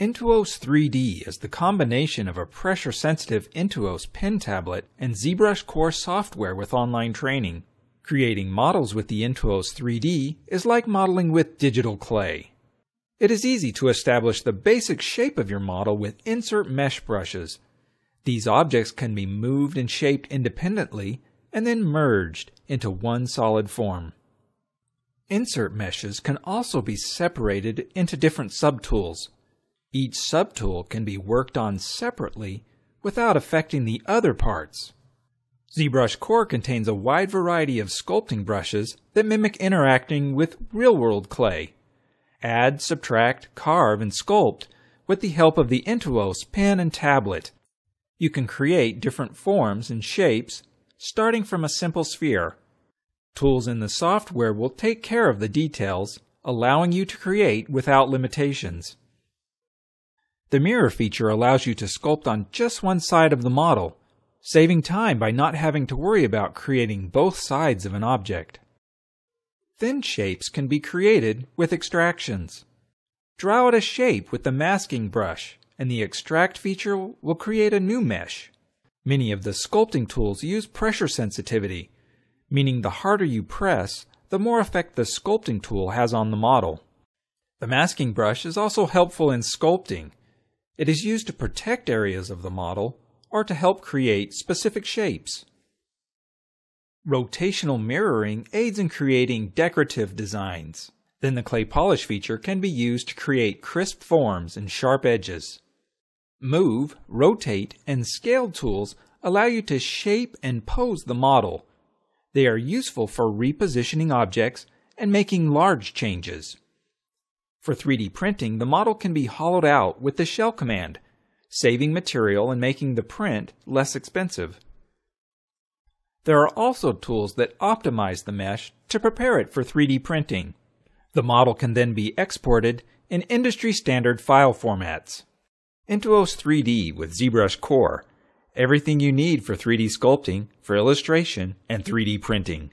Intuos 3D is the combination of a pressure-sensitive Intuos pen tablet and ZBrush Core software with online training. Creating models with the Intuos 3D is like modeling with digital clay. It is easy to establish the basic shape of your model with insert mesh brushes. These objects can be moved and shaped independently and then merged into one solid form. Insert meshes can also be separated into different subtools. Each subtool can be worked on separately without affecting the other parts. ZBrush Core contains a wide variety of sculpting brushes that mimic interacting with real-world clay. Add, subtract, carve, and sculpt with the help of the Intuos pen and tablet. You can create different forms and shapes, starting from a simple sphere. Tools in the software will take care of the details, allowing you to create without limitations. The mirror feature allows you to sculpt on just one side of the model, saving time by not having to worry about creating both sides of an object. Thin shapes can be created with extractions. Draw out a shape with the masking brush, and the extract feature will create a new mesh. Many of the sculpting tools use pressure sensitivity, meaning the harder you press, the more effect the sculpting tool has on the model. The masking brush is also helpful in sculpting it is used to protect areas of the model or to help create specific shapes. Rotational mirroring aids in creating decorative designs. Then the clay polish feature can be used to create crisp forms and sharp edges. Move, rotate, and scale tools allow you to shape and pose the model. They are useful for repositioning objects and making large changes. For 3D printing, the model can be hollowed out with the shell command, saving material and making the print less expensive. There are also tools that optimize the mesh to prepare it for 3D printing. The model can then be exported in industry standard file formats. Intuos 3D with ZBrush Core, everything you need for 3D sculpting, for illustration, and 3D printing.